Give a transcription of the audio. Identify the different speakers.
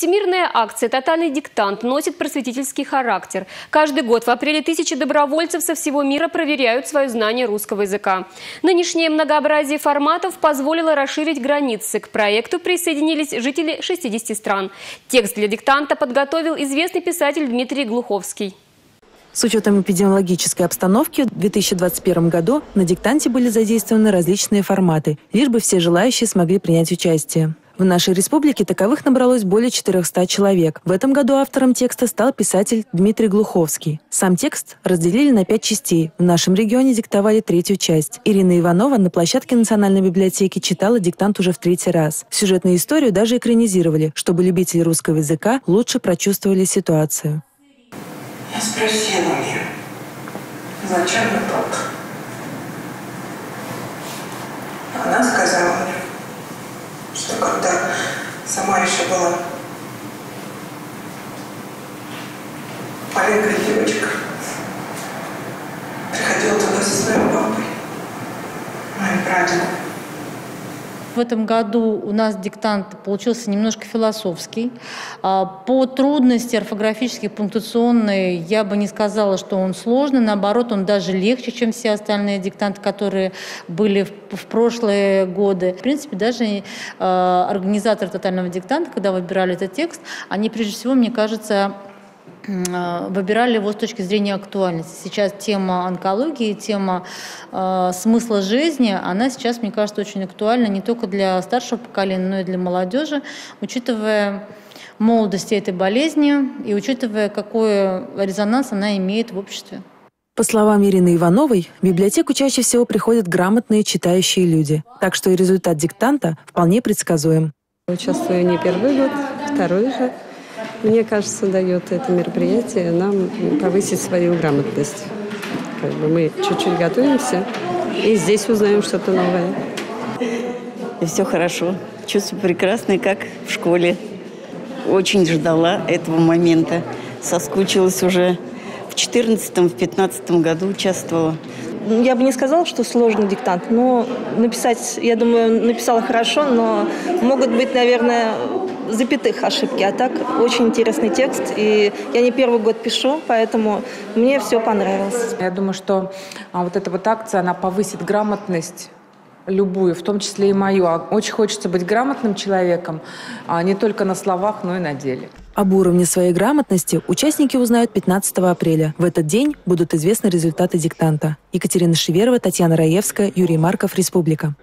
Speaker 1: Всемирная акция «Тотальный диктант» носит просветительский характер. Каждый год в апреле тысячи добровольцев со всего мира проверяют свое знание русского языка. Нынешнее многообразие форматов позволило расширить границы. К проекту присоединились жители 60 стран. Текст для диктанта подготовил известный писатель Дмитрий Глуховский.
Speaker 2: С учетом эпидемиологической обстановки в 2021 году на диктанте были задействованы различные форматы, лишь бы все желающие смогли принять участие. В нашей республике таковых набралось более 400 человек. В этом году автором текста стал писатель Дмитрий Глуховский. Сам текст разделили на пять частей. В нашем регионе диктовали третью часть. Ирина Иванова на площадке Национальной библиотеки читала диктант уже в третий раз. Сюжетную историю даже экранизировали, чтобы любители русского языка лучше прочувствовали ситуацию.
Speaker 3: Я спросила ее, зачем вы тут? Она сказала мне, что когда сама еще была маленькая девочка, приходила туда со своим папой, моим прадедом.
Speaker 4: В этом году у нас диктант получился немножко философский. А, по трудности орфографической, пунктуационной я бы не сказала, что он сложный. Наоборот, он даже легче, чем все остальные диктанты, которые были в, прошлые годы. В принципе, даже э, организаторы тотального диктанта, когда выбирали этот текст, они прежде всего, мне кажется, выбирали его с точки зрения актуальности. Сейчас тема онкологии, тема э, смысла жизни, она сейчас, мне кажется, очень актуальна не только для старшего поколения, но и для молодежи, учитывая молодость этой болезни и учитывая, какой резонанс она имеет в обществе.
Speaker 2: По словам Ирины Ивановой, в библиотеку чаще всего приходят грамотные читающие люди, так что и результат диктанта вполне предсказуем.
Speaker 5: Участвую не первый год, второй же. Мне кажется, дает это мероприятие нам повысить свою грамотность. Как бы мы чуть-чуть готовимся и здесь узнаем что-то новое.
Speaker 6: И все хорошо. Чувство прекрасное, как в школе. Очень ждала этого момента. Соскучилась уже в 14-м, в 15 году участвовала.
Speaker 7: Я бы не сказала, что сложный диктант, но написать, я думаю, написала хорошо, но могут быть, наверное, запятых ошибки. А так очень интересный текст. И я не первый год пишу, поэтому мне все понравилось.
Speaker 8: Я думаю, что а, вот эта вот акция, она повысит грамотность любую, в том числе и мою. А очень хочется быть грамотным человеком, а не только на словах, но и на деле.
Speaker 2: Об уровне своей грамотности участники узнают 15 апреля. В этот день будут известны результаты диктанта. Екатерина Шеверова, Татьяна Раевская, Юрий Марков, Республика.